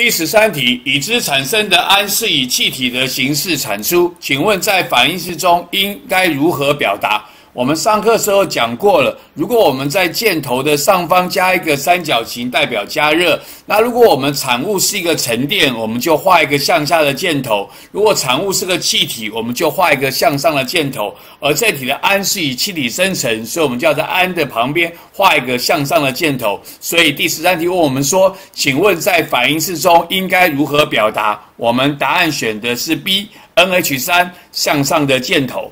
第十三题，已知产生的氨是以气体的形式产出，请问在反应式中应该如何表达？我们上课时候讲过了，如果我们在箭头的上方加一个三角形，代表加热。那如果我们产物是一个沉淀，我们就画一个向下的箭头；如果产物是个气体，我们就画一个向上的箭头。而这题的氨是以气体生成，所以我们就要在氨的旁边画一个向上的箭头。所以第十三题问我们说，请问在反应式中应该如何表达？我们答案选的是 B，NH 三向上的箭头。